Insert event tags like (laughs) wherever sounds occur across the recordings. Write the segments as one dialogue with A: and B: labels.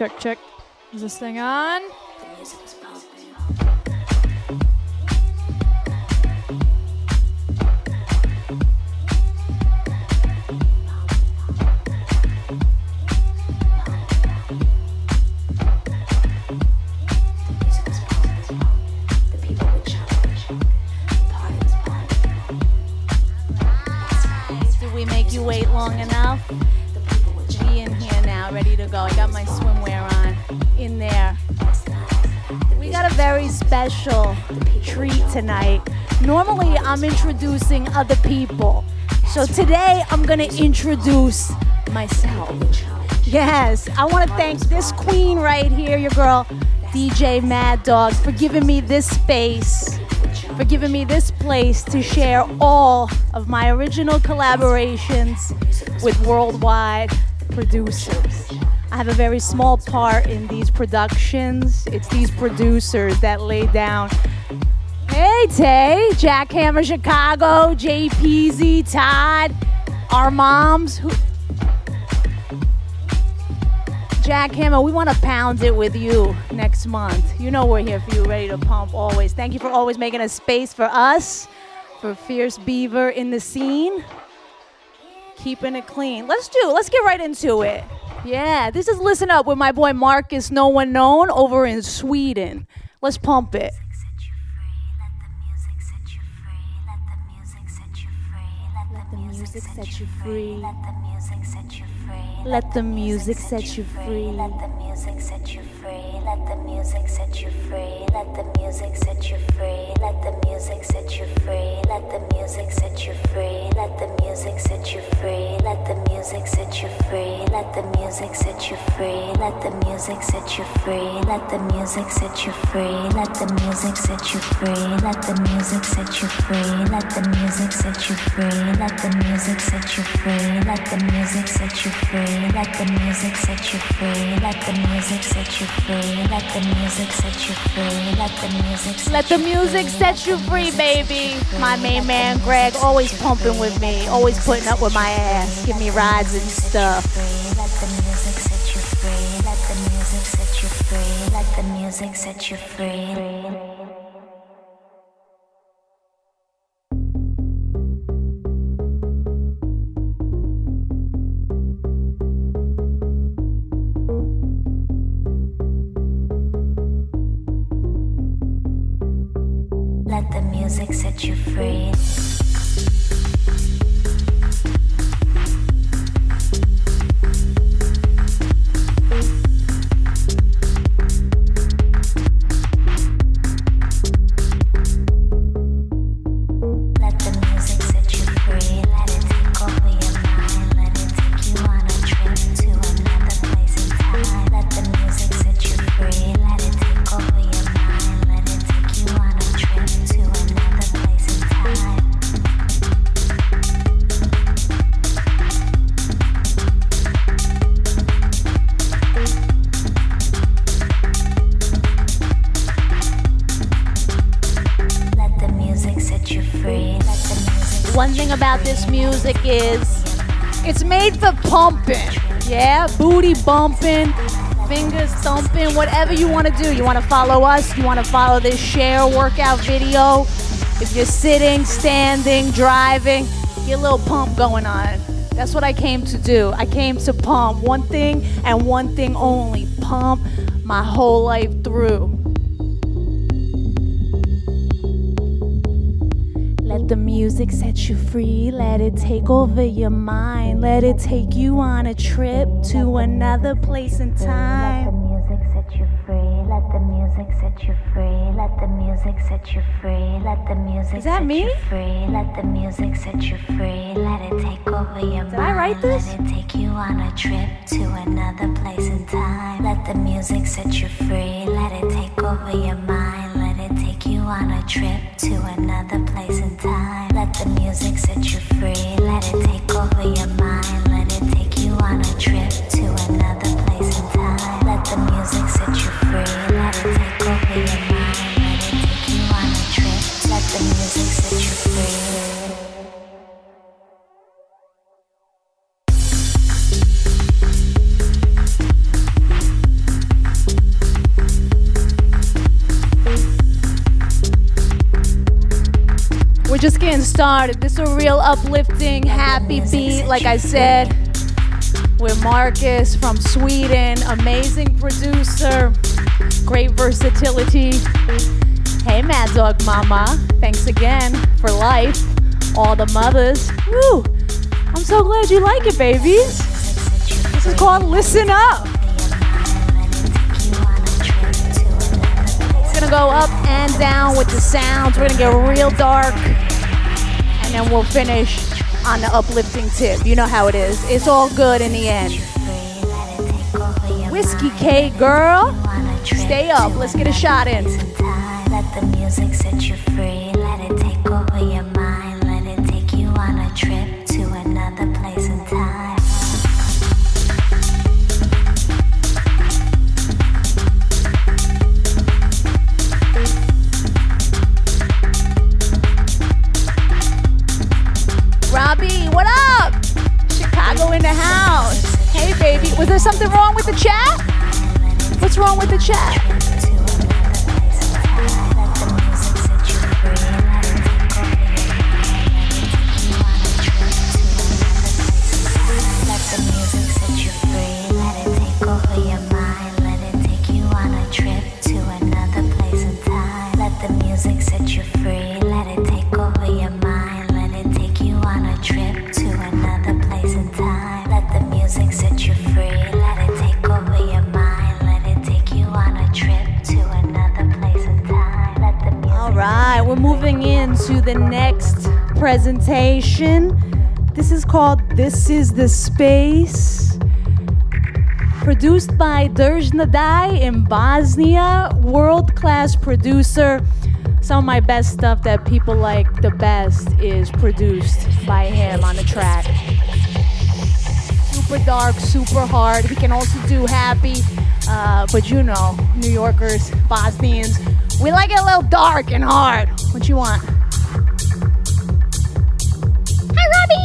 A: Check, check. Is this thing on?
B: Tonight. Normally, I'm introducing other people. So today, I'm going to introduce myself. Yes, I want to thank this queen right here, your girl, DJ Mad Dog, for giving me this space, for giving me this place to share all of my original collaborations with worldwide producers. I have a very small part in these productions. It's these producers that lay down. Hey Tay, Jackhammer Chicago, JPZ, Todd, our moms. Who, Jackhammer, we want to pound it with you next month. You know we're here for you, ready to pump always. Thank you for always making a space for us, for Fierce Beaver in the scene. Keeping it clean. Let's do, let's get right into it. Yeah, this is Listen Up with my boy Marcus, no one known, over in Sweden. Let's pump it. Music set you free. Let the music set you free. Let the music set you free. Let the music set you free.
A: Let the music set you free. Let the music set you free. Let the music set you free. Let the music set you free. Let the music set you free. Let the music set you free. Let the music set you free. Let the music set you free. Let the music set you free. Let the music set you free. Let the music set you free. Let the music set you free. Let the music set you free. Let the music set you free. Let the music set you free. Let the music set you free. Let the music set you free. Let the music
B: Let the music set you free, baby. My main man Greg always pumping with me, always putting up with my ass, give me rides and stuff.
A: Let the music set you free. Let the music set you free. Let the music set you free. Music set you free. Music
B: is it's made for pumping. Yeah, booty bumping, fingers thumping, whatever you want to do. You want to follow us, you want to follow this share workout video. If you're sitting, standing, driving, get a little pump going on. That's what I came to do. I came to pump one thing and one thing only pump my whole life through. Music set you free. Let it take over your mind. Let it take you on a trip to another place and
A: Let the
B: time.
A: music set you free. Let the music set you free. Let the music set you free. Let the music
B: Is that
A: set
B: me?
A: you free. Let the music set you free. Let it take over your
B: Did
A: mind.
B: I write this?
A: Let it take you on a trip to another place in time. Let the music set you free. Let it take over your mind. On a trip to another place in time. Let the music set you free. Let it take over your mind. Let it take you on a trip
B: just getting started. This is a real uplifting, happy beat. Like I said, with Marcus from Sweden, amazing producer, great versatility. Hey, Mad Dog Mama, thanks again for life. All the mothers. Woo! I'm so glad you like it, babies. This is called Listen Up. It's gonna go up and down with the sounds. We're gonna get real dark, and then we'll finish on the uplifting tip. You know how it is. It's all good in the end. Whiskey K, girl. Stay up. Let's get a shot in.
A: Let the music set you free.
B: Something wrong with the chat? What's wrong with the chat?
A: The
B: next presentation. This is called This is the Space. Produced by Derj Nadai in Bosnia, world class producer. Some of my best stuff that people like the best is produced by him on the track. Super dark, super hard. He can also do happy, uh, but you know, New Yorkers, Bosnians, we like it a little dark and hard. What you want? Robbie!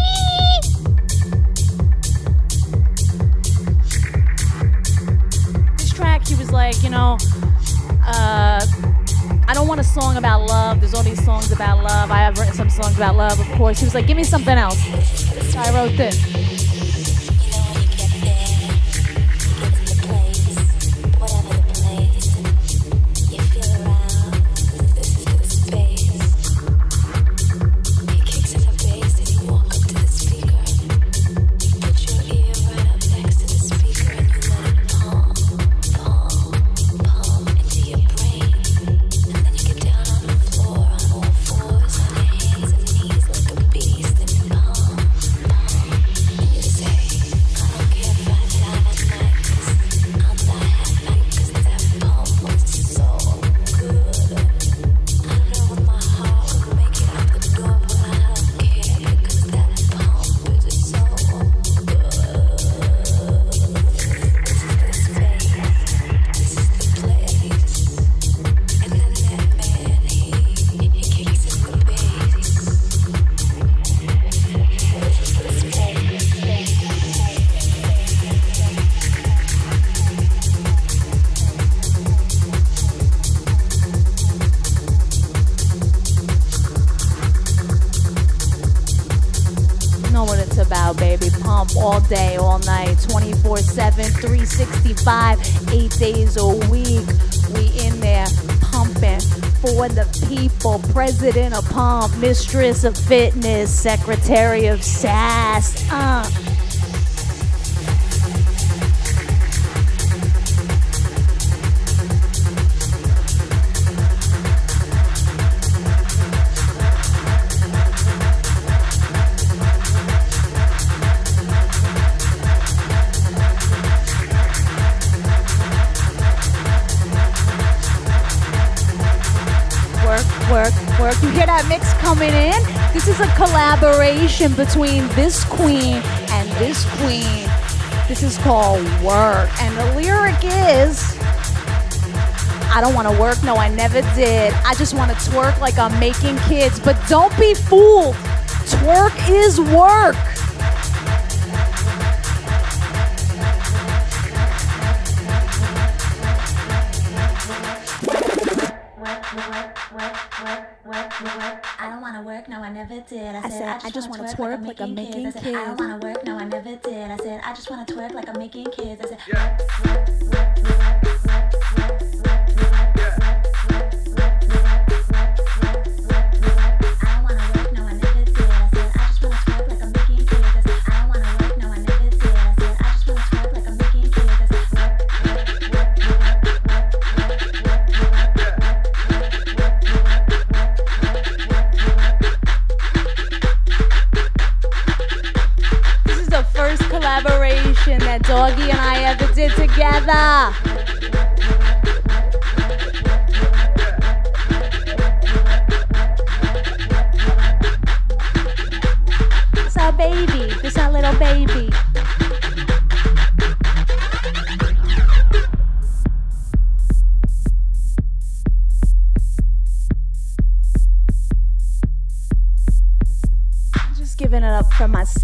B: This track, he was like, you know, uh, I don't want a song about love. There's all these songs about love. I have written some songs about love, of course. He was like, give me something else. So I wrote this. 365, eight days a week. We in there pumping for the people. President of Pump, Mistress of Fitness, Secretary of SAS. Uh. Is a collaboration between this queen and this queen. This is called Work. And the lyric is I don't want to work. No, I never did. I just want to twerk like I'm making kids. But don't be fooled. Twerk is work. I just want to twerk like I'm making kids. I don't want to work, no, I never did. I said, I just want to twerk like I'm making kids. I said, yeah.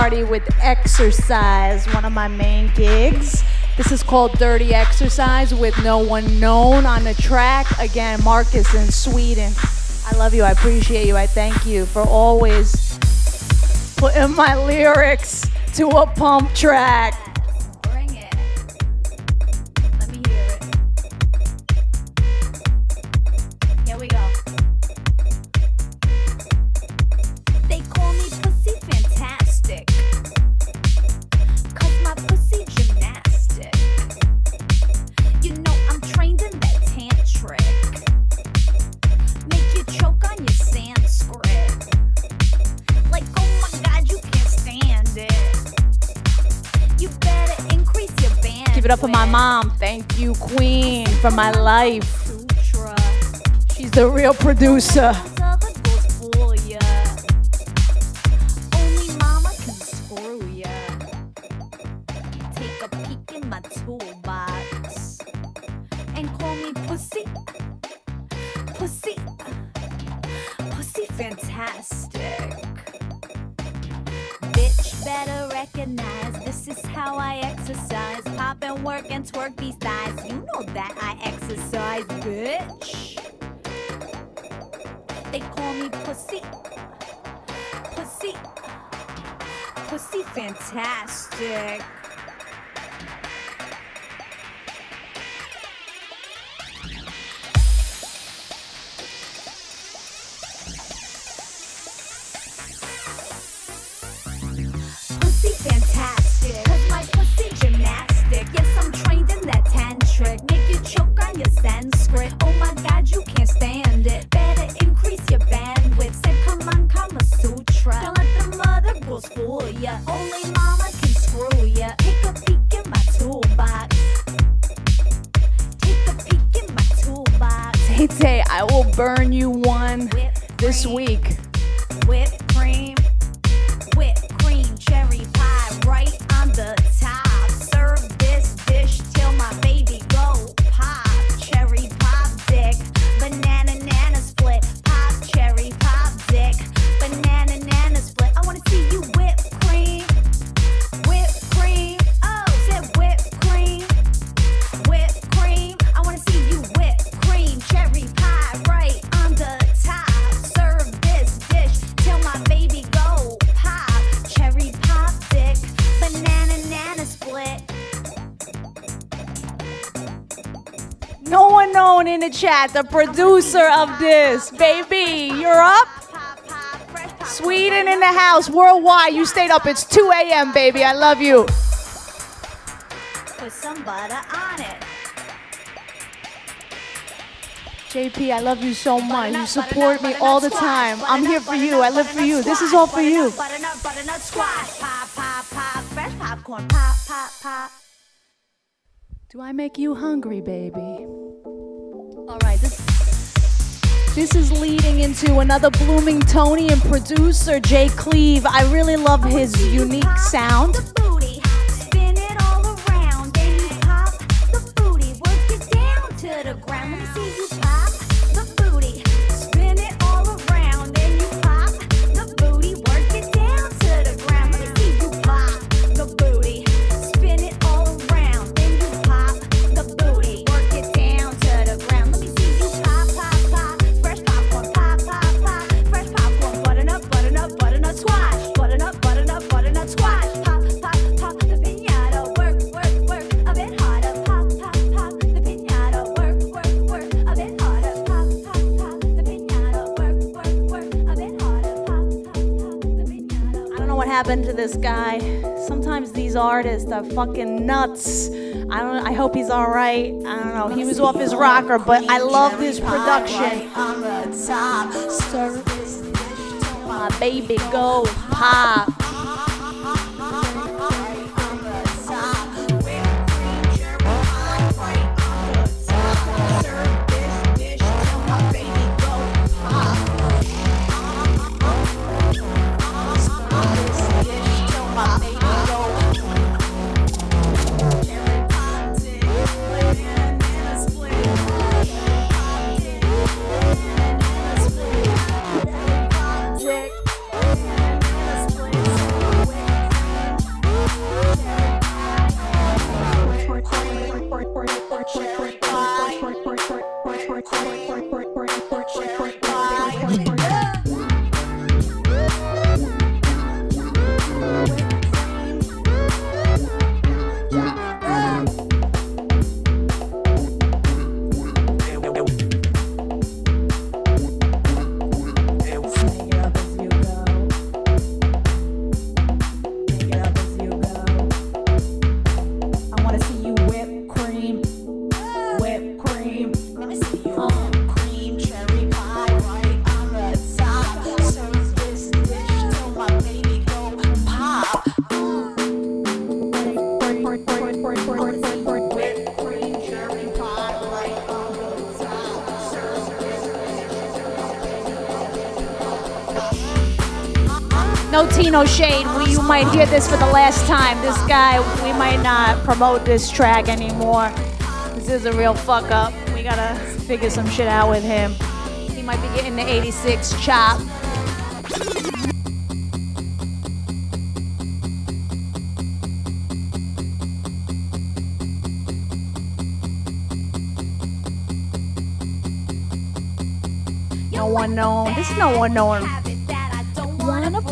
C: party with Exercise, one of my main gigs. This is called Dirty Exercise with No One Known on the track. Again, Marcus in Sweden. I love you. I appreciate you. I thank you for always putting my lyrics to a pump track.
B: my
C: mom. Thank you, Queen, for my life. She's the real producer. chat, the producer of this. Baby, you're up? Sweden in the house, worldwide. You stayed up. It's 2 a.m., baby. I love you.
B: Put some butter on it.
C: JP, I love you so much. You support me all the time. I'm here for you. I live for you. This is all for you. Do I make you hungry, baby? All right, this, this is leading into another blooming Tony and producer Jay Cleave. I really love his unique sound. happened to this guy. Sometimes these artists are fucking nuts. I don't. I hope he's all right. I don't know. He was off his rocker, but I love this production. My baby, go pop. no shade. We, you might hear this for the last time. This guy, we might not promote this track anymore. This is a real fuck up. We gotta figure some shit out with him. He might be getting the 86 chop. No one known. This is no one known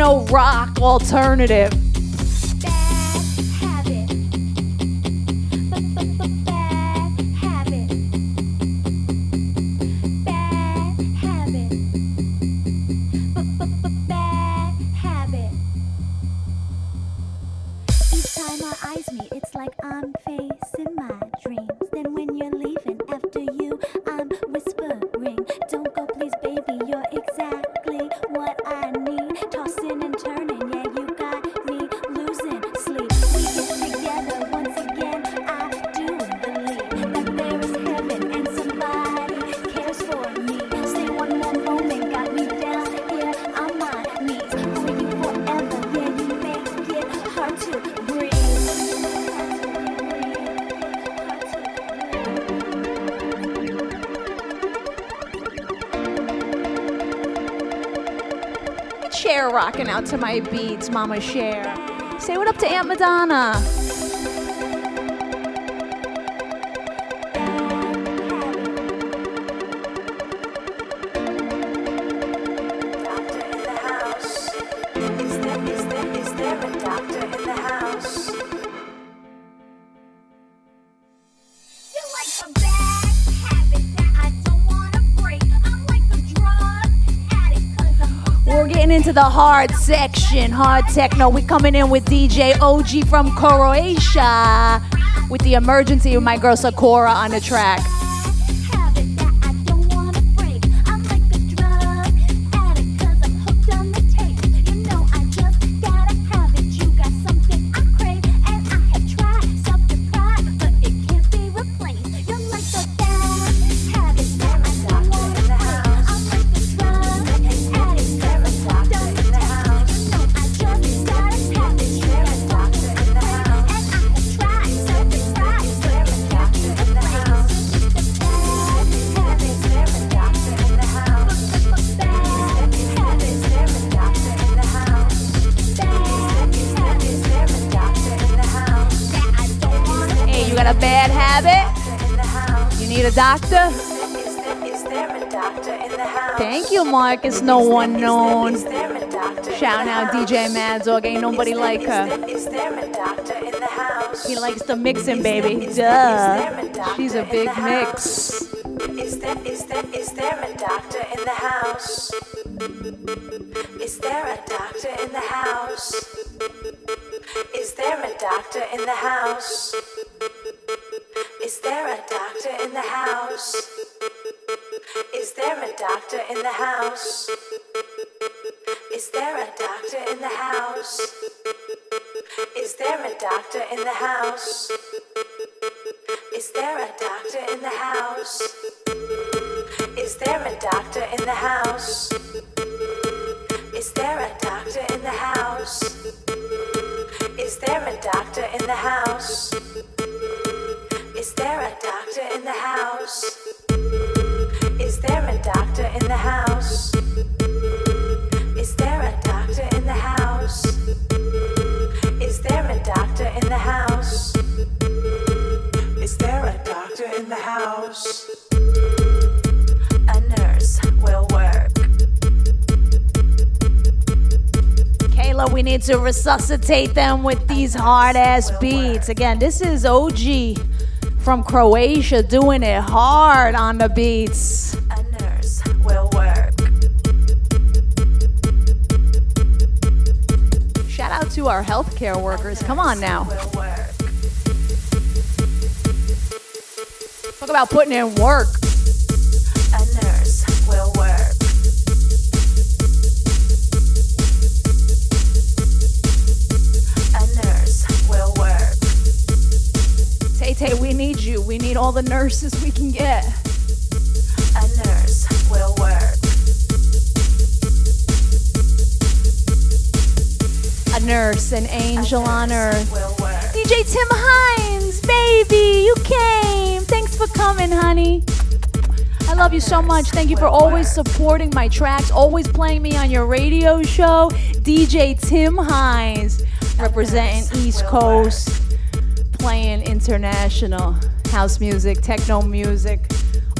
C: No rock alternative. rocking out to my beats, Mama Share. Say what up to Aunt Madonna.
D: to the
C: hard section, hard techno. We coming in with DJ OG from Croatia with the emergency of my girl Sakura on the track.
B: like
D: is
C: no one known. Shout out DJ Mad Dog, ain't nobody like her. He likes the mixing, baby. Duh. She's a big mix.
D: Is there a doctor in the house? Is there a doctor in the house? Is there a doctor in the house? Is there a doctor in the house? Is there a doctor in the house? Is there a doctor in the house? Is there a doctor in the house? Is there a doctor in the house? House. A nurse will work.
B: Kayla, we need to resuscitate them with these hard ass beats. Again, this is OG from Croatia doing it hard on the beats.
D: A nurse will work.
B: Shout out to our healthcare workers. Come on now. Talk about putting in work.
D: A nurse will work. A nurse will work.
B: Tay Tay, we need you. We need all the nurses we can get.
D: A nurse will work.
B: A nurse, an angel on earth.
D: Will work.
B: DJ Tim Hines, baby, you came. Thanks for coming, honey. I love you so much. Thank you for always supporting my tracks, always playing me on your radio show. DJ Tim Hines, representing East Coast, playing international house music, techno music,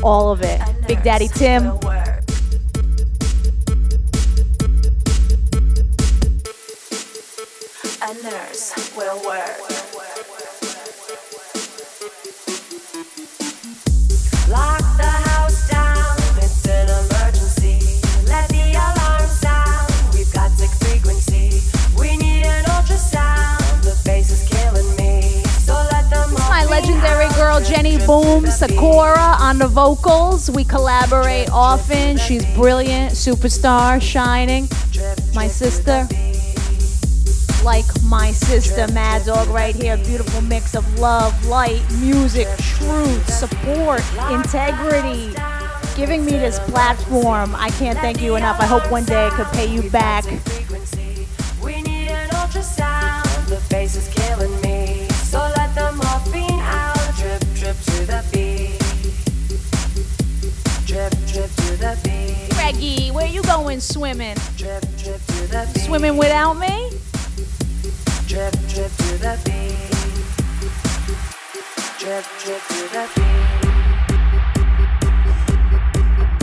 B: all of it. Big Daddy Tim.
D: A nurse will work.
B: Boom Sakura on the vocals. We collaborate often. She's brilliant, superstar, shining. My sister, like my sister, Mad Dog, right here. Beautiful mix of love, light, music, truth, support, integrity. Giving me this platform. I can't thank you enough. I hope one day I could pay you back. You going swimming?
D: Drip, drip.
B: Swimming without me?
D: Drip, drip to the beat. Drip, drip to the beat.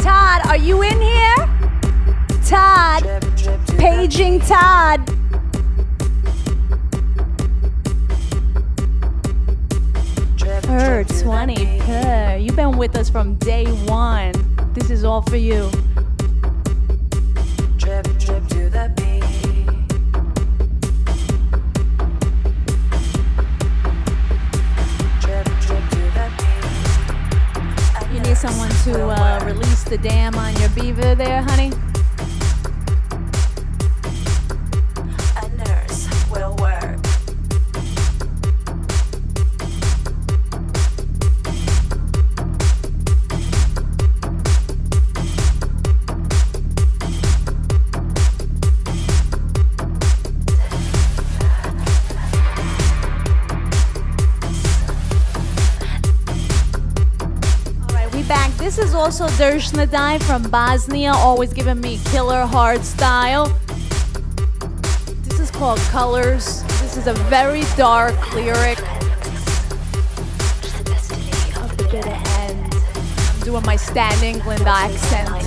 B: Todd, are you in here? Todd,
D: Drip, drip
B: paging Todd. Per
D: drip to the
B: 20 per. You've been with us from day one. This is all for you.
D: The
B: dam on your beaver there, honey? Also Dershnadai from Bosnia, always giving me killer hard style. This is called Colors. This is a very dark lyric of the bitter end. I'm doing my Stan England accent.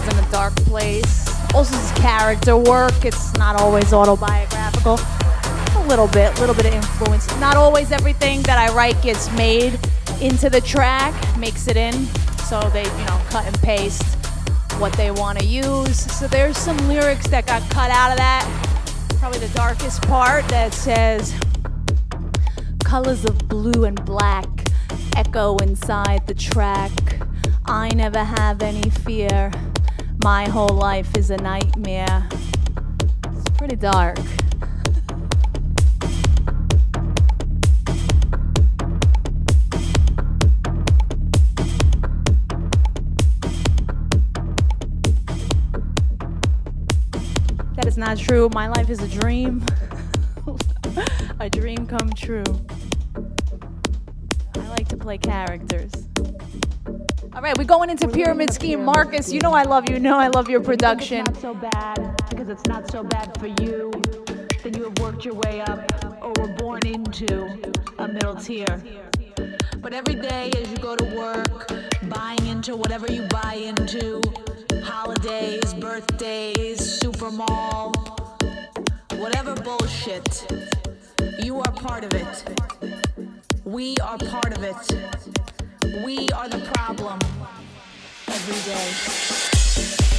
B: was in a dark place. Also, this is character work. It's not always autobiographical. A little bit, a little bit of influence. Not always everything that I write gets made into the track, makes it in. So they, you know, cut and paste what they want to use. So there's some lyrics that got cut out of that. Probably the darkest part that says, colors of blue and black echo inside the track. I never have any fear. My whole life is a nightmare. It's pretty dark. That is not true. My life is a dream. (laughs) a dream come true. I like to play characters. All right, we're going into Pyramid Scheme. Marcus, you know I love you. You know I love your production.
E: It's not so bad because it's not so bad for you. Then you have worked your way up or were born into a middle tier. But every day as you go to work, buying into whatever you buy into holidays, birthdays, super mall, whatever bullshit, you are part of it. We are part of it. We are the problem every day.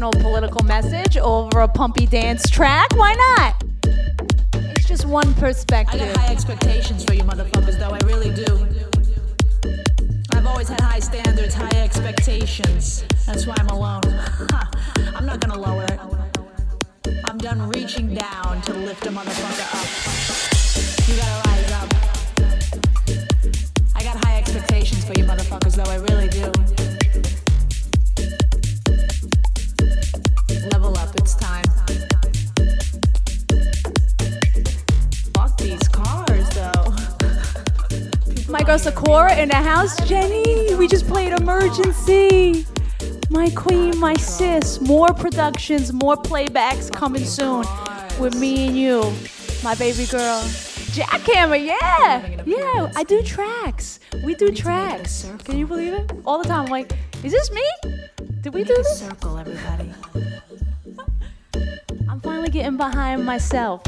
B: Personal political message over a pumpy dance track. Why not? It's just one perspective.
E: I got high expectations for you motherfuckers, though, I really do. I've always had high standards, high expectations. That's why I'm alone. (laughs) I'm not gonna lower it. I'm done reaching down to lift a motherfucker up. You gotta rise up. I got high expectations for you motherfuckers, though, I really do.
B: Sakura (laughs) in the house. Jenny, we just played Emergency. My queen, my sis. More productions, more playbacks coming soon with me and you, my baby girl. Jackhammer, yeah, yeah. I do tracks. We do tracks. Can you believe it? All the time. I'm like, is this me? Did we do this?
E: Circle, everybody.
B: Finally getting behind myself.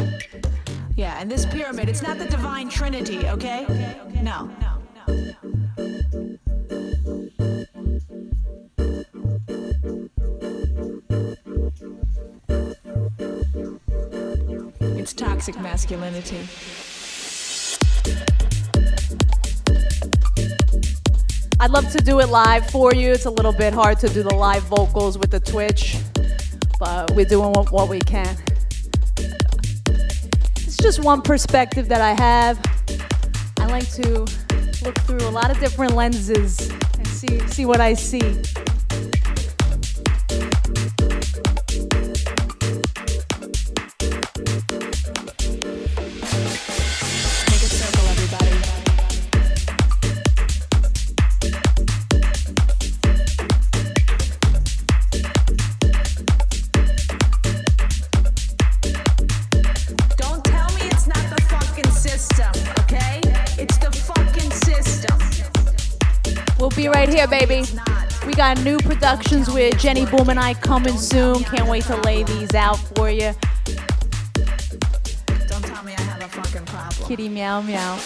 E: Yeah, and this pyramid, it's not the divine trinity, okay? okay, okay. No. It's toxic masculinity.
B: I'd love to do it live for you. It's a little bit hard to do the live vocals with the Twitch but we're doing what, what we can. It's just one perspective that I have. I like to look through a lot of different lenses and see see what I see. We'll be right here, baby. We got new productions with Jenny Boom and I coming soon. Can't wait to lay these out for you.
E: Don't tell me I have a fucking problem.
B: Kitty meow meow.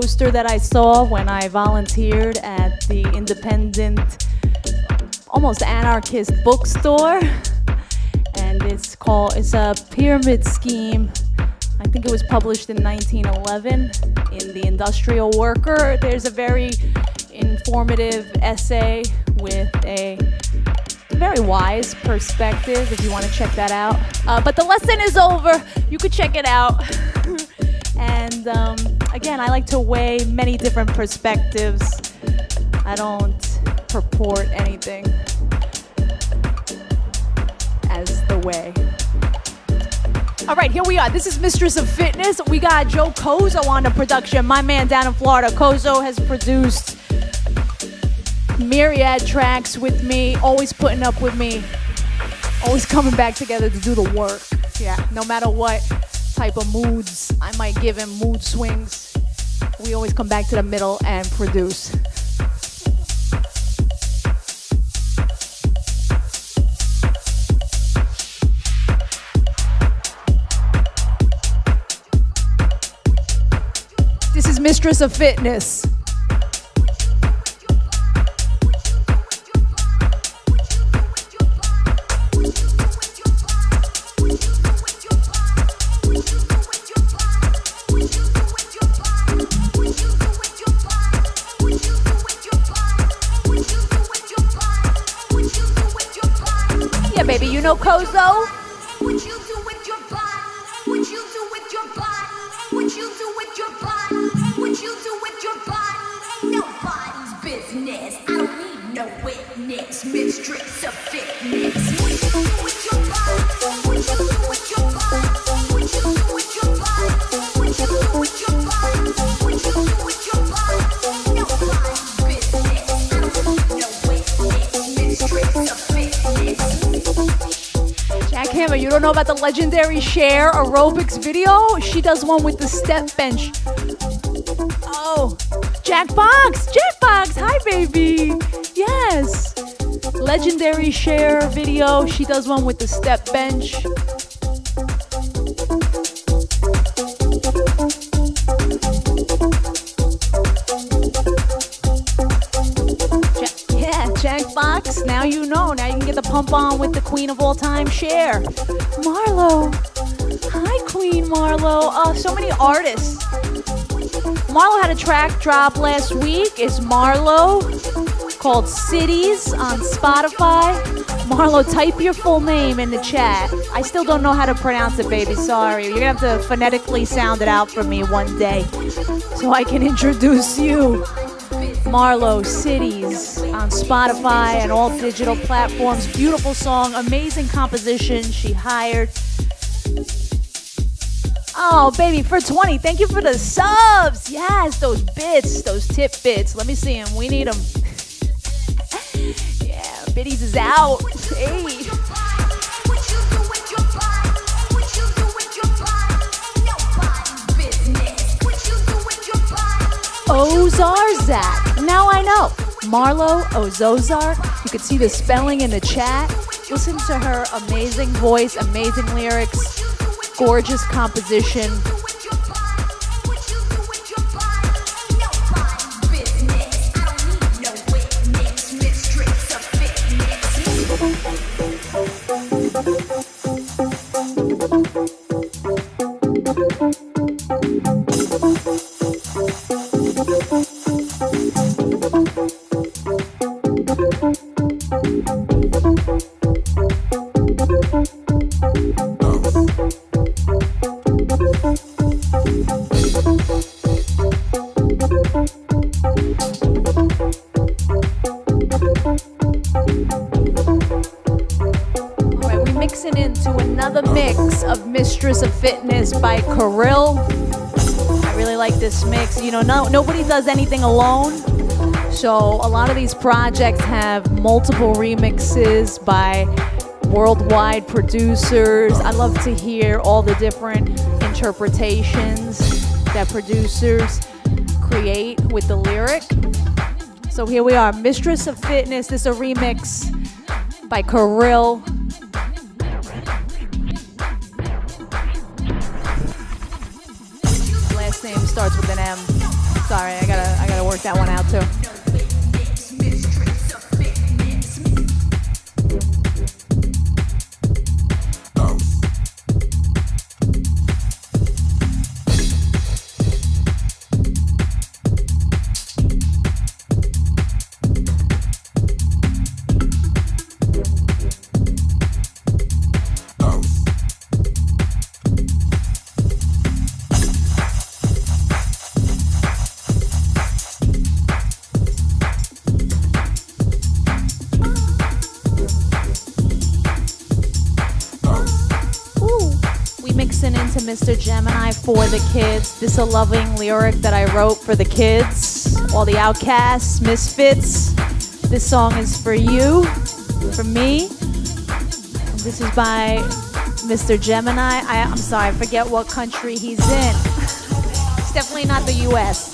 B: Poster that I saw when I volunteered at the independent, almost anarchist bookstore. And it's called, it's a pyramid scheme. I think it was published in 1911 in The Industrial Worker. There's a very informative essay with a very wise perspective if you want to check that out. Uh, but the lesson is over. You could check it out. (laughs) and um, again, I like to weigh many different perspectives. I don't purport anything as the way. All right, here we are. This is Mistress of Fitness. We got Joe Kozo on the production. My man down in Florida. Kozo has produced myriad tracks with me, always putting up with me, always coming back together to do the work. Yeah, no matter what type of moods I might give him, mood swings, we always come back to the middle and produce. This is Mistress of Fitness. Legendary Cher aerobics video? She does one with the step bench. Oh, Jack Fox! Jack Fox! Hi, baby! Yes! Legendary Cher video. She does one with the step bench. Pump on with the queen of all time, Cher. Marlo. Hi, Queen Marlo. Oh, so many artists. Marlo had a track drop last week. It's Marlo called Cities on Spotify. Marlo, type your full name in the chat. I still don't know how to pronounce it, baby. Sorry. You're gonna have to phonetically sound it out for me one day so I can introduce you. Marlo Cities on Spotify and all digital platforms. Beautiful song, amazing composition. She hired. Oh, baby, for 20. Thank you for the subs. Yes, those bits, those tip bits. Let me see them. We need them. (laughs) yeah, biddies is out. Hey. Ozarzak. Now I know. Marlo Ozozar. You can see the spelling in the chat. Listen to her amazing voice, amazing lyrics, gorgeous composition.
F: No,
B: nobody does anything alone. So a lot of these projects have multiple remixes by worldwide producers. I love to hear all the different interpretations that producers create with the lyric. So here we are, Mistress of Fitness. This is a remix by Kirill. Name starts with an M. Sorry, I gotta I gotta work that one out too. Mr. Gemini for the kids. This is a loving lyric that I wrote for the kids, all the outcasts, misfits. This song is for you, for me. This is by Mr. Gemini. I, I'm sorry, I forget what country he's in. (laughs) it's definitely not the U.S.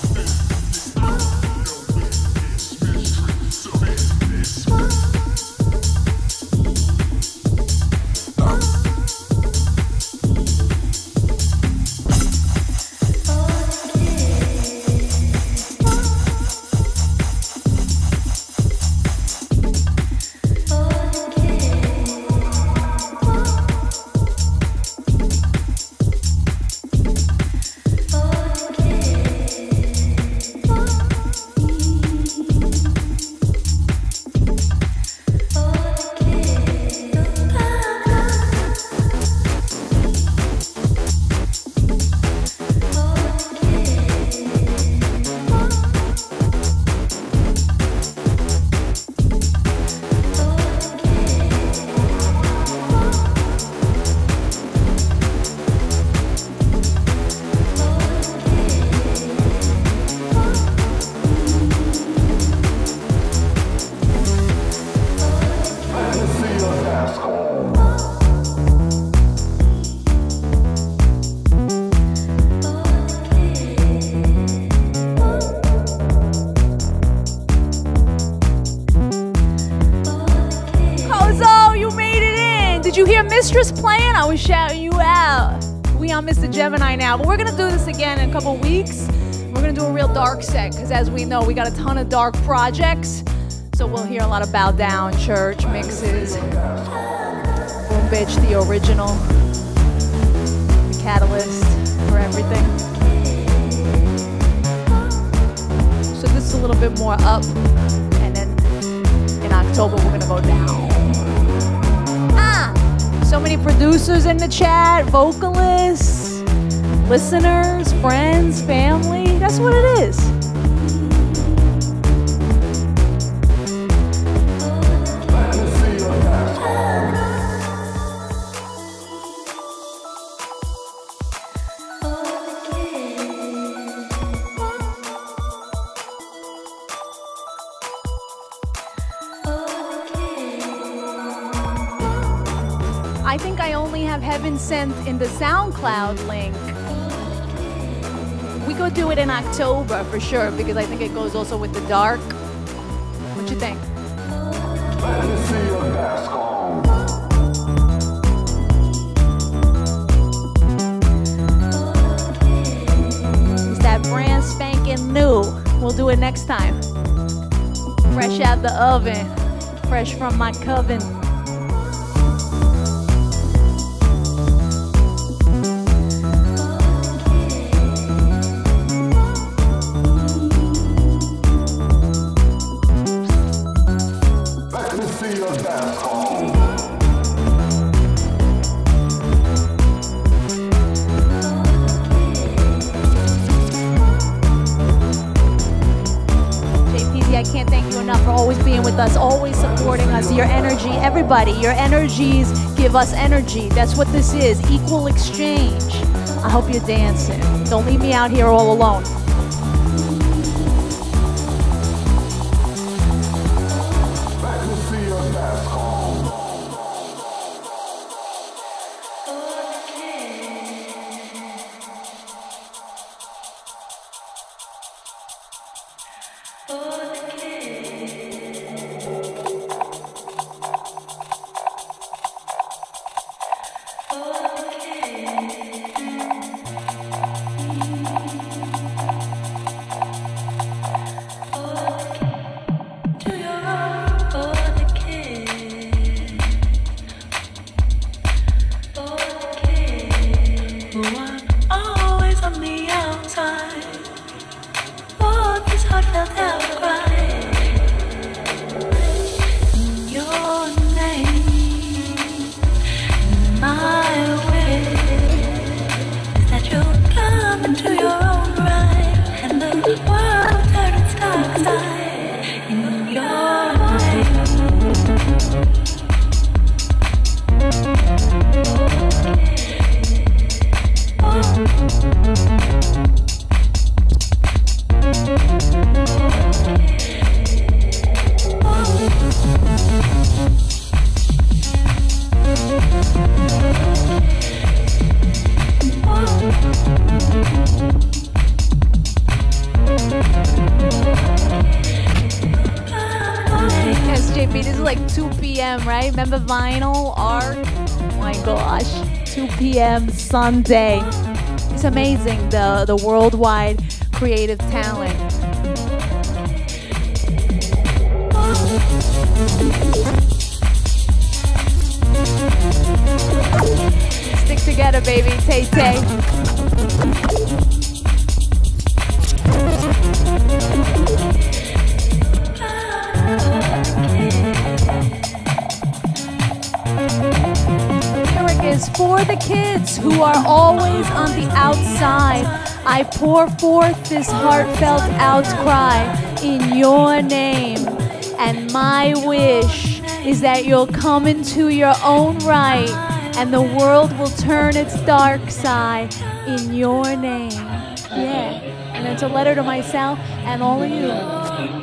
B: Gemini now, but we're gonna do this again in a couple weeks. We're gonna do a real dark set because, as we know, we got a ton of dark projects. So we'll hear a lot of bow down church mixes. Boom bitch, the original, the catalyst for everything. So this is a little bit more up, and then in October we're gonna go down. Ah, so many producers in the chat, vocalists, listeners, friends, family. That's what it is. I think I only have Heaven Sent in the SoundCloud link. Could do it in October for sure because I think it goes also with the dark. What you think?
G: Let me see your dance hall.
B: It's that brand spanking new. We'll do it next time. Fresh out the oven, fresh from my coven. Energies give us energy. That's what this is equal exchange. I hope you're dancing. Don't leave me out here all alone. Remember vinyl art? Oh my gosh, 2 p.m. Sunday. It's amazing the the worldwide creative talent. Stick together, baby. Tay Tay. For the kids who are always on the outside. I pour forth this heartfelt outcry in your name. And my wish is that you'll come into your own right and the world will turn its dark side in your name. Yeah. And it's a letter to myself and all of you.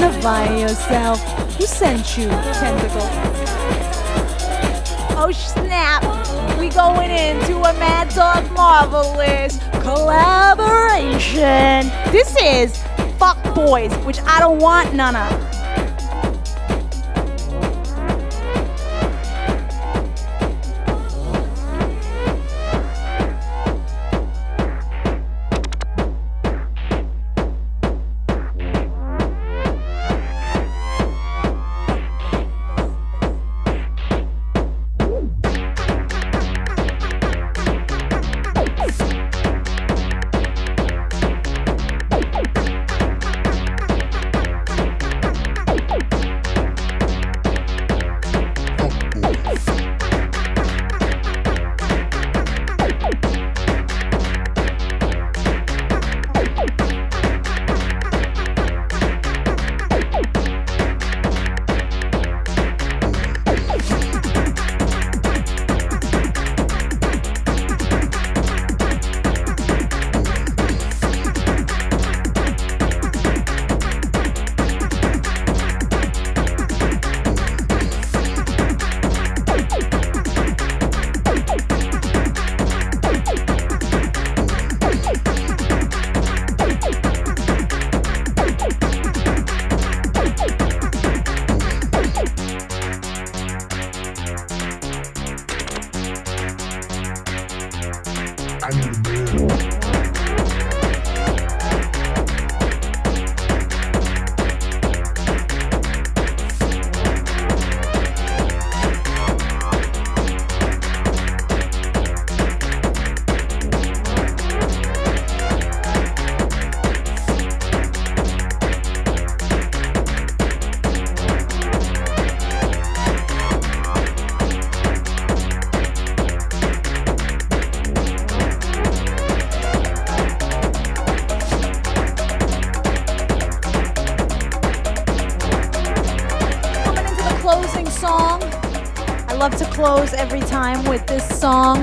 B: Identify yourself. Who sent you, Tentacle? Oh snap! We going into a Mad Dog Marvelous collaboration. This is Fuck Boys, which I don't want none of.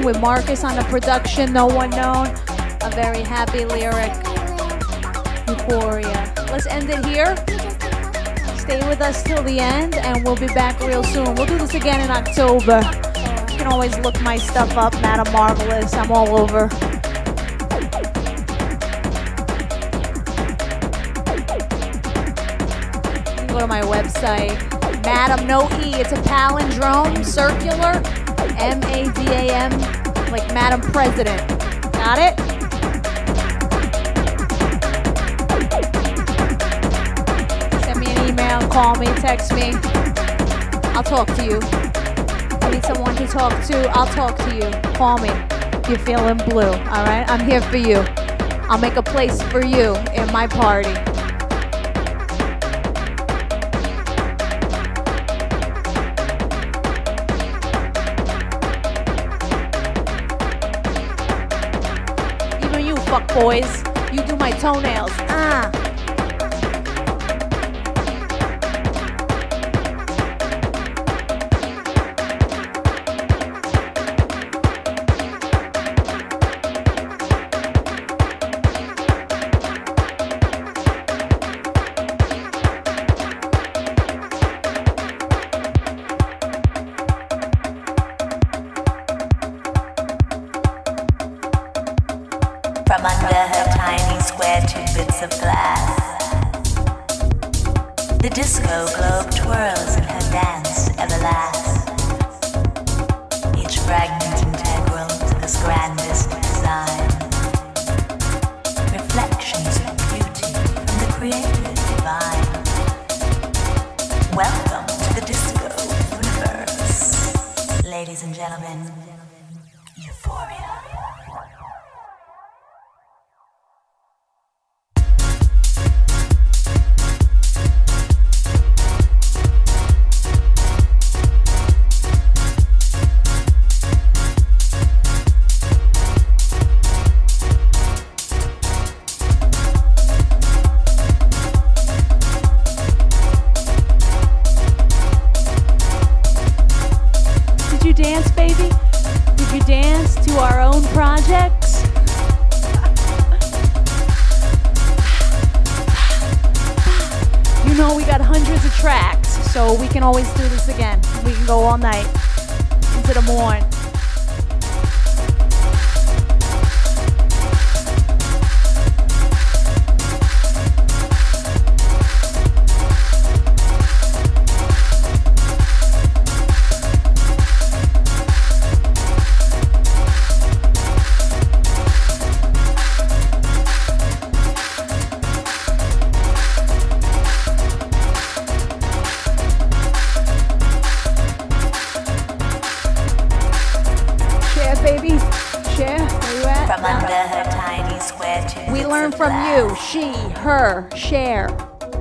B: With Marcus on the production, No One Known. A very happy lyric. Euphoria. Let's end it here. Stay with us till the end, and we'll be back real soon. We'll do this again in October. You can always look my stuff up, Madam Marvelous. I'm all over. Go to my website, Madam No E. It's a palindrome, circular, M A D A M, like Madam President. Got it? Send me an email, call me, text me. I'll talk to you. I need someone to talk to. I'll talk to you. Call me. If you're feeling blue, all right? I'm here for you. I'll make a place for you in my party. Boys. You do my toenails. Learn from you. She, her, share.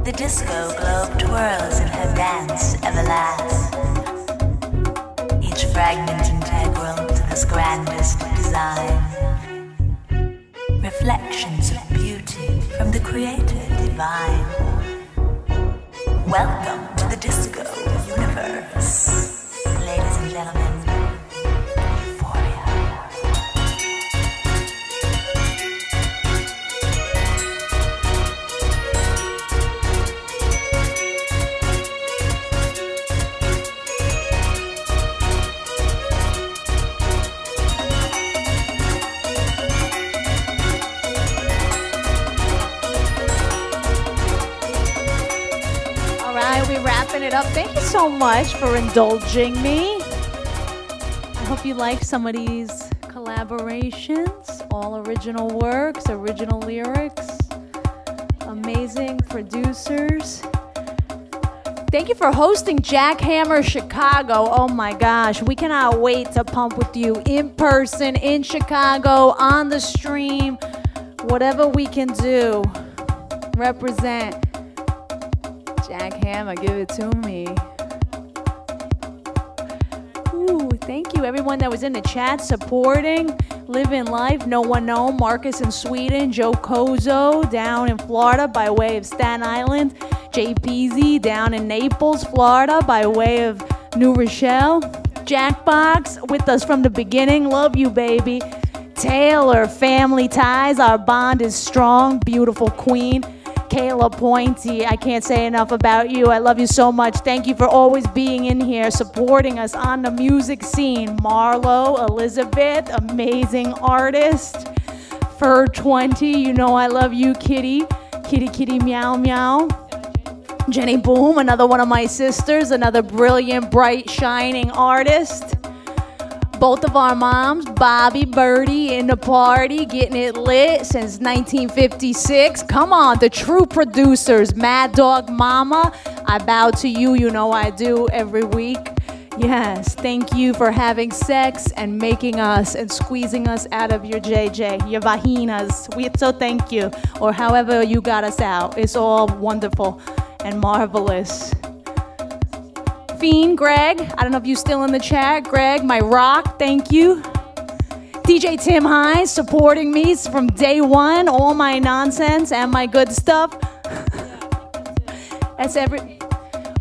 D: The disco globe twirls in her dance everlast. Each fragment integral to this grandest design. Reflections of beauty from the creator divine. Welcome to the disco universe. Ladies and gentlemen,
B: it up. Thank you so much for indulging me. I hope you like some of these collaborations, all original works, original lyrics, amazing producers. Thank you for hosting Jackhammer Chicago. Oh my gosh, we cannot wait to pump with you in person in Chicago on the stream. Whatever we can do, represent. Jack Hammer, give it to me. Ooh, thank you everyone that was in the chat supporting, living life. No one know Marcus in Sweden, Joe Kozo down in Florida by way of Staten Island, Peasy down in Naples, Florida by way of New Rochelle. Jackbox with us from the beginning. Love you, baby. Taylor, family ties. Our bond is strong. Beautiful queen. Kayla Pointy, I can't say enough about you. I love you so much. Thank you for always being in here, supporting us on the music scene. Marlo, Elizabeth, amazing artist. Fur 20, you know I love you, kitty. Kitty, kitty, meow, meow. Jenny Boom, another one of my sisters, another brilliant, bright, shining artist. Both of our moms, Bobby, Birdie, in the party, getting it lit since 1956. Come on, the true producers, Mad Dog Mama. I bow to you, you know I do every week. Yes, thank you for having sex and making us and squeezing us out of your JJ, your vaginas. We so thank you, or however you got us out. It's all wonderful and marvelous. Fiend, Greg, I don't know if you're still in the chat. Greg, my rock, thank you. DJ Tim Hines supporting me from day one, all my nonsense and my good stuff. That's every.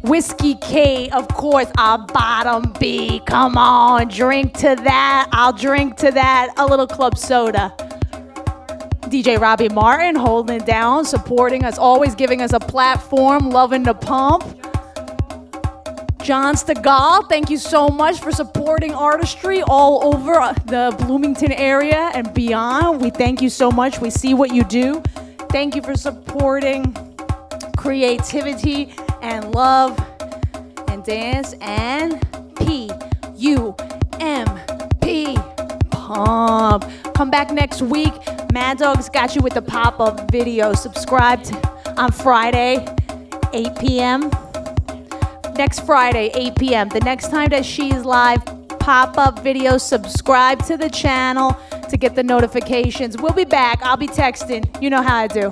B: Whiskey K, of course, our bottom B. Come on, drink to that. I'll drink to that. A little club soda. DJ Robbie Martin holding it down, supporting us, always giving us a platform, loving the pump. John Stegall, thank you so much for supporting artistry all over the Bloomington area and beyond. We thank you so much. We see what you do. Thank you for supporting creativity and love and dance and P U M P pump. Come back next week. Mad Dog's got you with the pop up video. Subscribe on Friday, 8 p.m. Next Friday, 8 p.m. The next time that she's live, pop up video. Subscribe to the channel to get the notifications. We'll be back. I'll be texting. You know how I do.